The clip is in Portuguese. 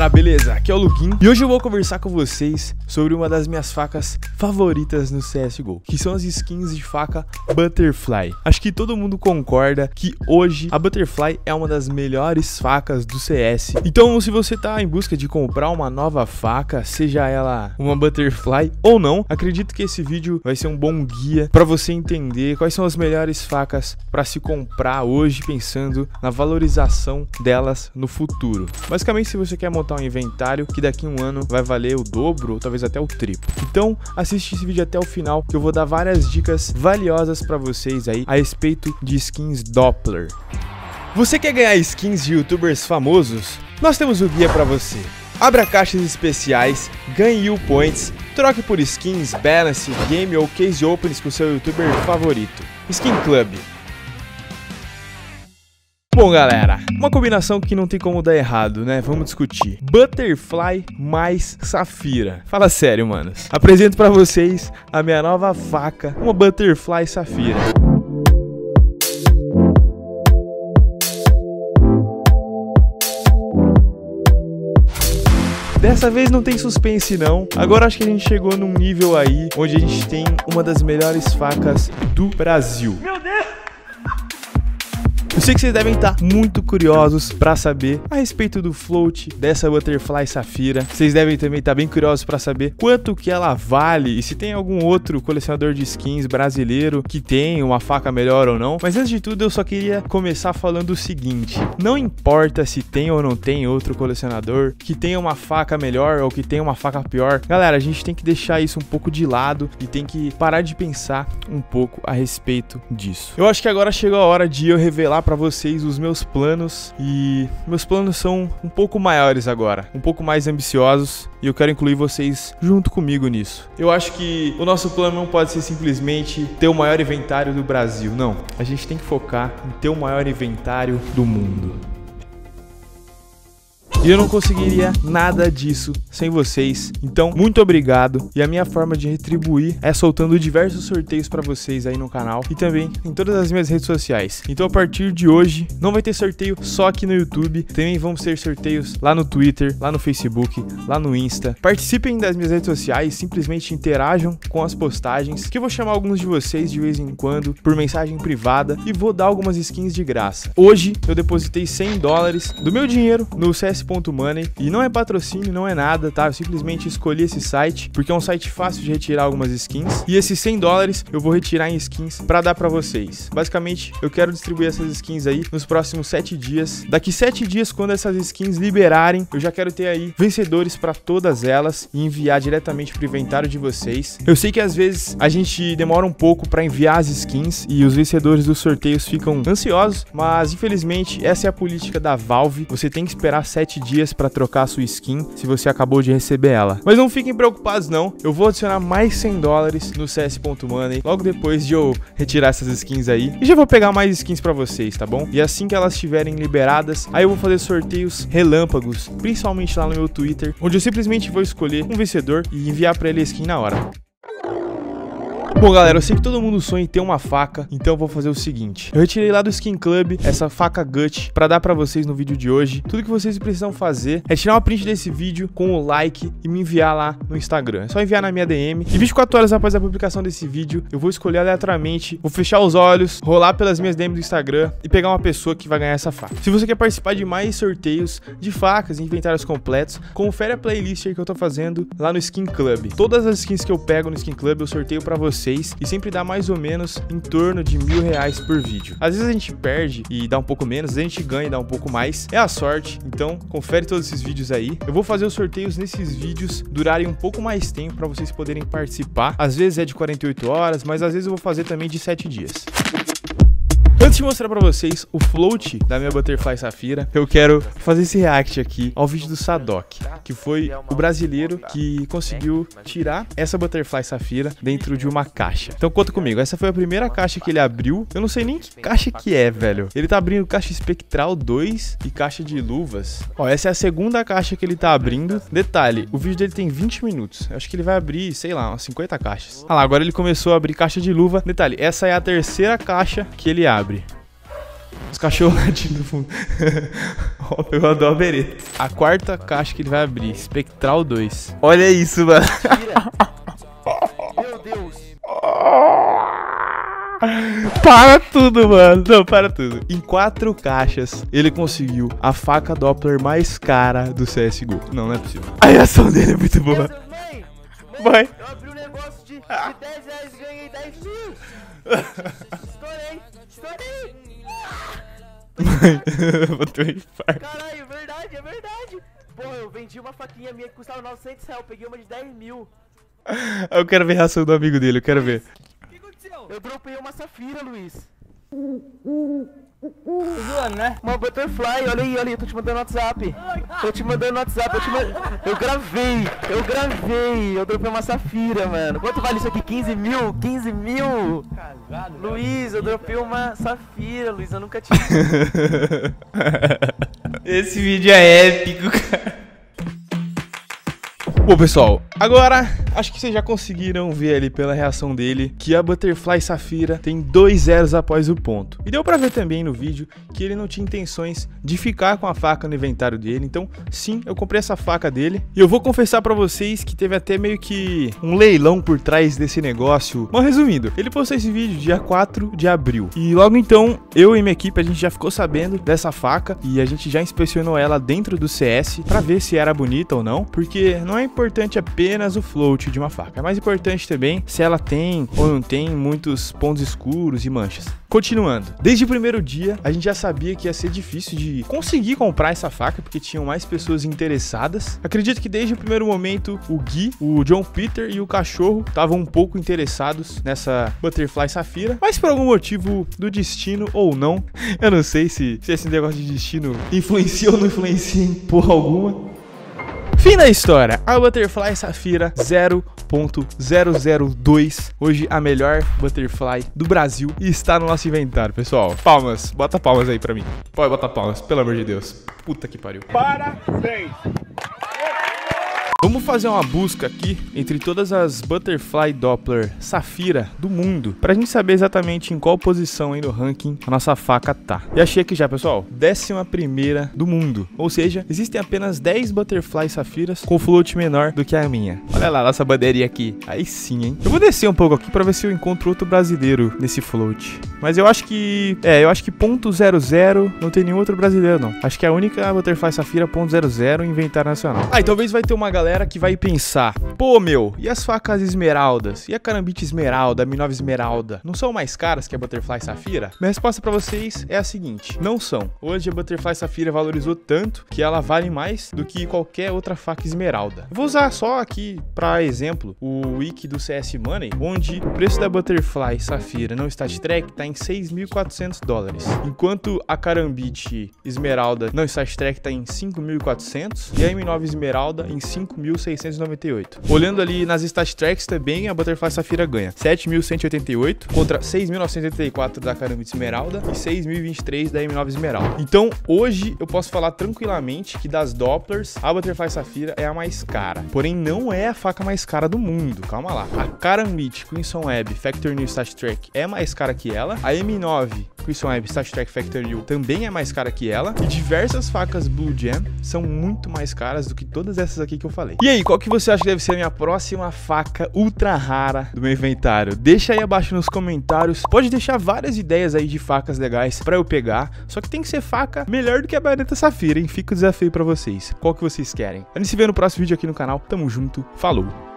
galera, beleza? Aqui é o Luquim e hoje eu vou conversar com vocês sobre uma das minhas facas favoritas no CSGO, que são as skins de faca Butterfly. Acho que todo mundo concorda que hoje a Butterfly é uma das melhores facas do CS. Então, se você tá em busca de comprar uma nova faca, seja ela uma Butterfly ou não, acredito que esse vídeo vai ser um bom guia para você entender quais são as melhores facas para se comprar hoje, pensando na valorização delas no futuro. Basicamente, se você quer montar um inventário que daqui a um ano vai valer o dobro ou talvez até o triplo. Então, assiste esse vídeo até o final que eu vou dar várias dicas valiosas para vocês aí a respeito de skins Doppler. Você quer ganhar skins de youtubers famosos? Nós temos o guia para você. Abra caixas especiais, ganhe U Points, troque por skins, balance, game ou case opens com seu youtuber favorito. Skin Club. Bom, galera, uma combinação que não tem como dar errado, né? Vamos discutir. Butterfly mais Safira. Fala sério, manos. Apresento para vocês a minha nova faca, uma Butterfly Safira. Dessa vez não tem suspense não. Agora acho que a gente chegou num nível aí onde a gente tem uma das melhores facas do Brasil. Meu Deus! Eu sei que vocês devem estar muito curiosos para saber a respeito do float dessa Butterfly Safira. Vocês devem também estar bem curiosos para saber quanto que ela vale e se tem algum outro colecionador de skins brasileiro que tem uma faca melhor ou não. Mas antes de tudo, eu só queria começar falando o seguinte: não importa se tem ou não tem outro colecionador que tenha uma faca melhor ou que tenha uma faca pior. Galera, a gente tem que deixar isso um pouco de lado e tem que parar de pensar um pouco a respeito disso. Eu acho que agora chegou a hora de eu revelar para vocês os meus planos e meus planos são um pouco maiores agora, um pouco mais ambiciosos e eu quero incluir vocês junto comigo nisso. Eu acho que o nosso plano não pode ser simplesmente ter o maior inventário do Brasil, não. A gente tem que focar em ter o maior inventário do mundo. E eu não conseguiria nada disso sem vocês. Então, muito obrigado. E a minha forma de retribuir é soltando diversos sorteios para vocês aí no canal e também em todas as minhas redes sociais. Então, a partir de hoje, não vai ter sorteio só aqui no YouTube, também vamos ter sorteios lá no Twitter, lá no Facebook, lá no Insta. Participem das minhas redes sociais, simplesmente interajam com as postagens, que eu vou chamar alguns de vocês de vez em quando por mensagem privada e vou dar algumas skins de graça. Hoje eu depositei 100 dólares do meu dinheiro no CS Money e não é patrocínio, não é nada, tá? Eu simplesmente escolhi esse site porque é um site fácil de retirar algumas skins e esses 100 dólares eu vou retirar em skins para dar para vocês. Basicamente, eu quero distribuir essas skins aí nos próximos 7 dias. Daqui 7 dias, quando essas skins liberarem, eu já quero ter aí vencedores para todas elas e enviar diretamente pro inventário de vocês. Eu sei que às vezes a gente demora um pouco para enviar as skins e os vencedores dos sorteios ficam ansiosos, mas infelizmente essa é a política da Valve. Você tem que esperar 7 dias para trocar a sua skin se você acabou de receber ela. Mas não fiquem preocupados não, eu vou adicionar mais 100 dólares no CS.money logo depois de eu retirar essas skins aí. E já vou pegar mais skins para vocês, tá bom? E assim que elas estiverem liberadas, aí eu vou fazer sorteios relâmpagos, principalmente lá no meu Twitter, onde eu simplesmente vou escolher um vencedor e enviar para ele a skin na hora. Bom, galera, eu sei que todo mundo sonha em ter uma faca, então eu vou fazer o seguinte. Eu retirei lá do Skin Club essa faca Gut para dar para vocês no vídeo de hoje. Tudo que vocês precisam fazer é tirar uma print desse vídeo com o like e me enviar lá no Instagram. É só enviar na minha DM. E 24 horas após a publicação desse vídeo, eu vou escolher aleatoriamente, vou fechar os olhos, rolar pelas minhas DMs do Instagram e pegar uma pessoa que vai ganhar essa faca. Se você quer participar de mais sorteios de facas e inventários completos, confere a playlist aí que eu tô fazendo lá no Skin Club. Todas as skins que eu pego no Skin Club eu sorteio para você vocês e sempre dá mais ou menos em torno de mil reais por vídeo. Às vezes a gente perde e dá um pouco menos, a gente ganha e dá um pouco mais. É a sorte, então confere todos esses vídeos aí. Eu vou fazer os sorteios nesses vídeos durarem um pouco mais tempo para vocês poderem participar. Às vezes é de 48 horas, mas às vezes eu vou fazer também de 7 dias. Antes de mostrar pra vocês o float da minha Butterfly Safira, eu quero fazer esse react aqui ao vídeo do Sadok, que foi o brasileiro que conseguiu tirar essa Butterfly Safira dentro de uma caixa. Então conta comigo, essa foi a primeira caixa que ele abriu. Eu não sei nem que caixa que é, velho. Ele tá abrindo caixa espectral 2 e caixa de luvas. Ó, essa é a segunda caixa que ele tá abrindo. Detalhe, o vídeo dele tem 20 minutos. Eu acho que ele vai abrir, sei lá, umas 50 caixas. Ah lá, agora ele começou a abrir caixa de luva. Detalhe, essa é a terceira caixa que ele abre. Os cachorros latindo no fundo. Ó, pegou a Albereta. A quarta caixa que ele vai abrir, Spectral 2. Olha isso, mano. Meu Deus. Para tudo, mano. Não, para tudo. Em quatro caixas, ele conseguiu a faca Doppler mais cara do CSGO. Não, não é possível. A reação dele é muito boa. Essa- Mãe, de, de 10 reais ganhei 10 mil. Estourei, estourei. Vou ter um infarto. Caralho, verdade, é verdade. Porra, eu vendi uma faquinha minha que custava 900 reais. Eu peguei uma de 10 mil. Eu quero ver a reação do amigo dele, eu quero ver. O que aconteceu? Eu dropei uma safira, Luiz. Zoando, né? Uma butterfly, olha aí, olha aí, eu tô te mandando no WhatsApp. Tô te mandando no WhatsApp, eu te mandando. Eu gravei, eu gravei. Eu dropei uma safira, mano. Quanto vale isso aqui? 15 mil? 15 mil? Casado. Luiz, eu dropei uma safira, Luiz, eu nunca tive. Esse vídeo é épico, cara. Bom, pessoal, agora acho que vocês já conseguiram ver ali pela reação dele que a Butterfly Safira tem dois zeros após o ponto. E deu pra ver também no vídeo que ele não tinha intenções de ficar com a faca no inventário dele. Então, sim, eu comprei essa faca dele. E eu vou confessar pra vocês que teve até meio que um leilão por trás desse negócio. Mas resumindo, ele postou esse vídeo dia 4 de abril. E logo então, eu e minha equipe, a gente já ficou sabendo dessa faca e a gente já inspecionou ela dentro do CS pra ver se era bonita ou não, porque não é importante apenas o float de uma faca, é mais importante também se ela tem ou não tem muitos pontos escuros e manchas. Continuando, desde o primeiro dia a gente já sabia que ia ser difícil de conseguir comprar essa faca porque tinham mais pessoas interessadas. Acredito que desde o primeiro momento o Gui, o John Peter e o cachorro estavam um pouco interessados nessa Butterfly Safira, mas por algum motivo do destino ou não, eu não sei se, se esse negócio de destino influencia ou não influencia em porra alguma. Fim da história. A Butterfly Safira 0.002. Hoje a melhor Butterfly do Brasil está no nosso inventário, pessoal. Palmas. Bota palmas aí pra mim. Pode botar palmas, pelo amor de Deus. Puta que pariu. Parabéns! Vamos fazer uma busca aqui entre todas as Butterfly Doppler Safira do mundo pra gente saber exatamente em qual posição aí no ranking a nossa faca tá. E achei aqui já, pessoal, décima primeira do mundo. Ou seja, existem apenas 10 Butterfly Safiras com float menor do que a minha. Olha lá, nossa bandeirinha aqui. Aí sim, hein? Eu vou descer um pouco aqui pra ver se eu encontro outro brasileiro nesse float. Mas eu acho que... É, eu acho que ponto .00 não tem nenhum outro brasileiro, não. Acho que é a única Butterfly Safira ponto .00 em inventário nacional. Ah, e talvez vai ter uma galera que vai pensar: pô, meu, e as facas esmeraldas? E a carambite esmeralda, a M9 esmeralda? Não são mais caras que a Butterfly Safira? Minha resposta pra vocês é a seguinte: não são. Hoje a Butterfly Safira valorizou tanto que ela vale mais do que qualquer outra faca esmeralda. Vou usar só aqui pra exemplo o wiki do CS Money, onde o preço da Butterfly Safira no Stat Track tá em 6.400 dólares, enquanto a carambite esmeralda no Stat Track tá em 5.400 e a M9 esmeralda em 5.698. Olhando ali nas stat tracks também, a Butterfly Safira ganha 7.188 contra 6.984 da Carambit Esmeralda e 6.023 da M9 Esmeralda. Então, hoje eu posso falar tranquilamente que das Dopplers, a Butterfly Safira é a mais cara. Porém, não é a faca mais cara do mundo. Calma lá. A Karambit Crimson Web Factor New Stat Track é mais cara que ela. A M9 Crimson Web Stat Track Factor New também é mais cara que ela. E diversas facas Blue Jam são muito mais caras do que todas essas aqui que eu falei. E aí, qual que você acha que deve ser a minha próxima faca ultra rara do meu inventário? Deixa aí abaixo nos comentários. Pode deixar várias ideias aí de facas legais pra eu pegar. Só que tem que ser faca melhor do que a baioneta safira, hein? Fica o desafio pra vocês. Qual que vocês querem? A gente se vê no próximo vídeo aqui no canal. Tamo junto. Falou!